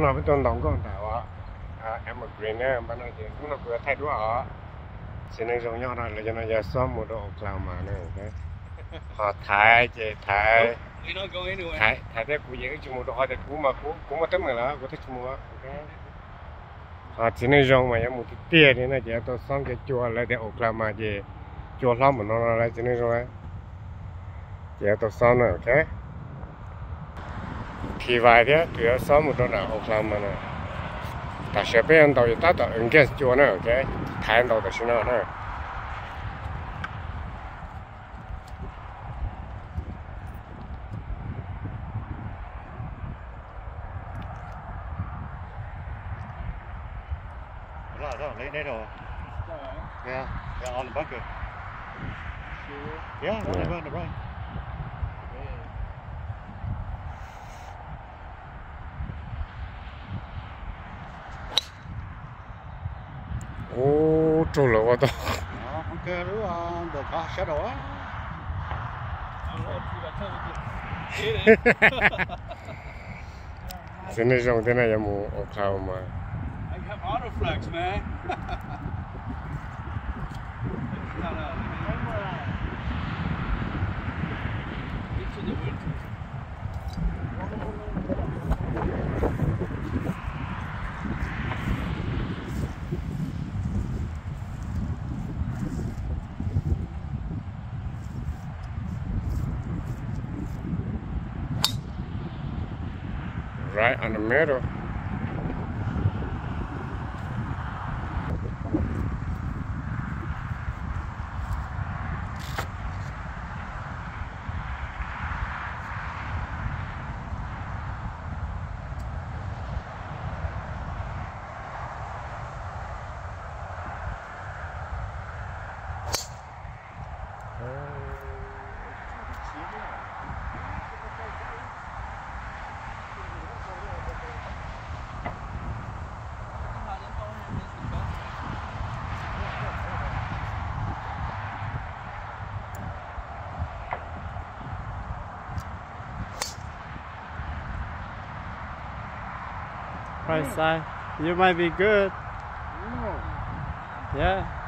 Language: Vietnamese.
nó bên trong đóng con đảo á à em một green á. Bạn nói gì? Nó vừa thay đũa á chỉ nên dùng nhau rồi là cho nó giờ xóm một độ cloud mà nữa ok họ thái chị thái thái thái thế cú gì chúng một độ họ thì cú mà cú cú mà tấm người là cú thích chúng ok. Họ chỉ nên dùng mà em một cái tia thì nó chỉ tôi xong cái chùa lại để cloud mà gì chùa lắm mà nó lại chỉ nên dùng á. Chỉ tôi xong nữa ok thì vài thế thì ở sáu một đôi nào học làm mà nè. Ta sẽ anh đầu ta ta ứng cái chỗ nữa ok thái đầu ta xin nó. Nữa Right, don't lean it or yeah, yeah, on the bunker. Yeah, right, right, right. Ô trâu lửa quá to Đó, con kia nữa được có shadow á. xin nên dùng thế này em mua học làm mà I have autoflex, man. no, no. Into the winter. Right on the middle Right side. You might be good. Yeah.